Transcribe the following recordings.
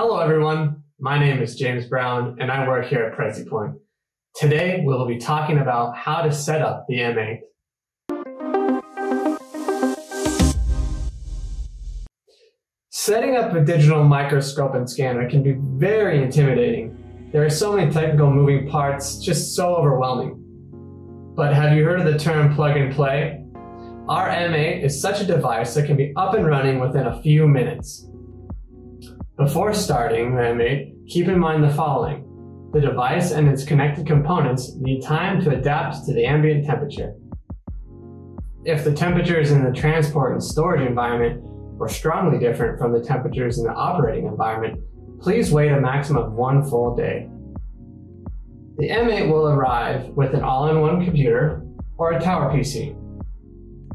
Hello everyone, my name is James Brown and I work here at PreciPoint. Today we'll be talking about how to set up the M8. Setting up a digital microscope and scanner can be very intimidating. There are so many technical moving parts, just so overwhelming. But have you heard of the term plug and play? Our M8 is such a device that can be up and running within a few minutes. Before starting the M8, keep in mind the following. The device and its connected components need time to adapt to the ambient temperature. If the temperatures in the transport and storage environment were strongly different from the temperatures in the operating environment, please wait a maximum of one full day. The M8 will arrive with an all-in-one computer or a tower PC,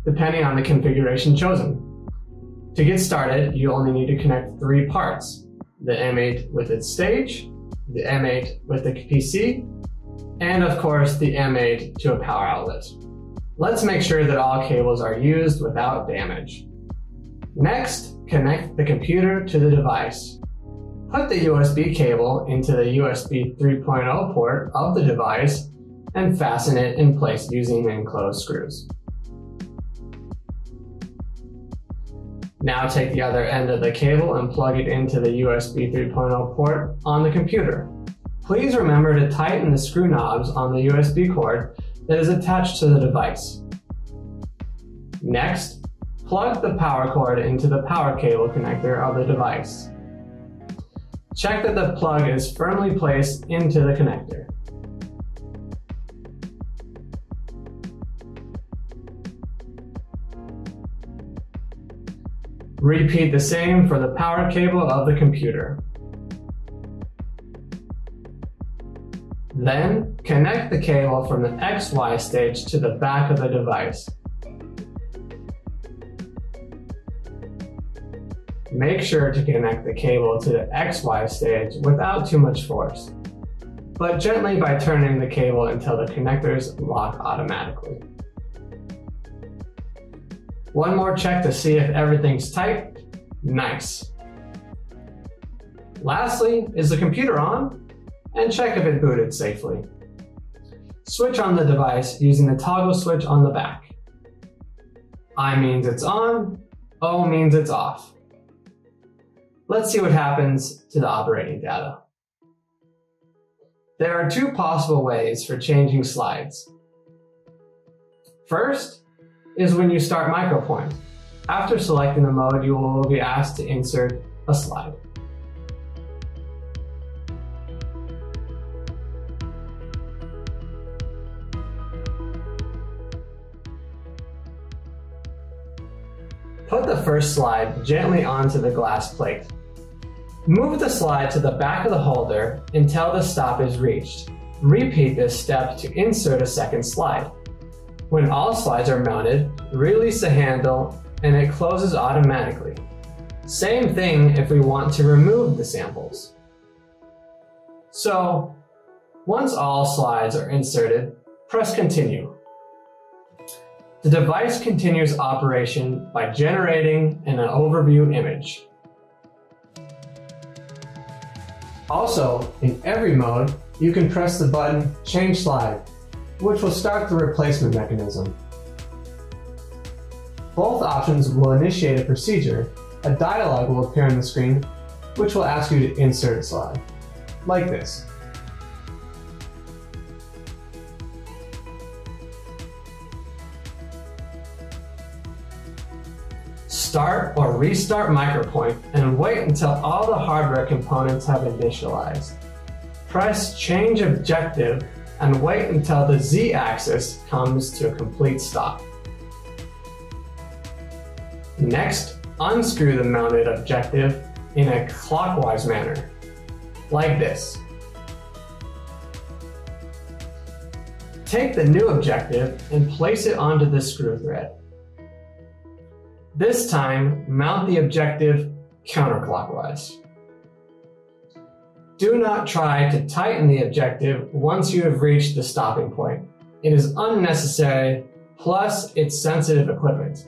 depending on the configuration chosen. To get started, you only need to connect three parts. The M8 with its stage, the M8 with the PC, and of course the M8 to a power outlet. Let's make sure that all cables are used without damage. Next, connect the computer to the device. Put the USB cable into the USB 3.0 port of the device and fasten it in place using enclosed screws. Now take the other end of the cable and plug it into the USB 3.0 port on the computer. Please remember to tighten the screw knobs on the USB cord that is attached to the device. Next, plug the power cord into the power cable connector of the device. Check that the plug is firmly placed into the connector. Repeat the same for the power cable of the computer. Then, connect the cable from the XY stage to the back of the device. Make sure to connect the cable to the XY stage without too much force, but gently by turning the cable until the connectors lock automatically. One more check to see if everything's tight. Nice. Lastly, is the computer on? And check if it booted safely. Switch on the device using the toggle switch on the back. I means it's on, O means it's off. Let's see what happens to the operating data. There are two possible ways for changing slides. First, is when you start MicroPoint. After selecting the mode, you will be asked to insert a slide. Put the first slide gently onto the glass plate. Move the slide to the back of the holder until the stop is reached. Repeat this step to insert a second slide. When all slides are mounted, release the handle and it closes automatically. Same thing if we want to remove the samples. So, once all slides are inserted, press continue. The device continues operation by generating an overview image. Also, in every mode, you can press the button Change Slide which will start the replacement mechanism. Both options will initiate a procedure. A dialog will appear on the screen, which will ask you to insert a slide, like this. Start or restart MicroPoint and wait until all the hardware components have initialized. Press Change Objective and wait until the z-axis comes to a complete stop. Next, unscrew the mounted objective in a clockwise manner, like this. Take the new objective and place it onto the screw thread. This time, mount the objective counterclockwise. Do not try to tighten the objective once you have reached the stopping point. It is unnecessary, plus it's sensitive equipment.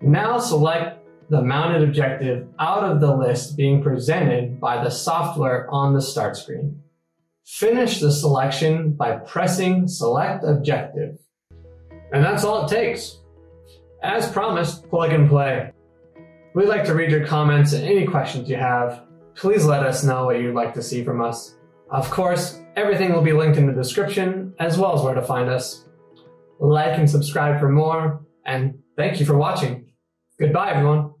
Now select the mounted objective out of the list being presented by the software on the start screen. Finish the selection by pressing Select Objective. And that's all it takes. As promised, plug and play. We'd like to read your comments and any questions you have. Please let us know what you'd like to see from us. Of course, everything will be linked in the description as well as where to find us. Like and subscribe for more, and thank you for watching. Goodbye, everyone.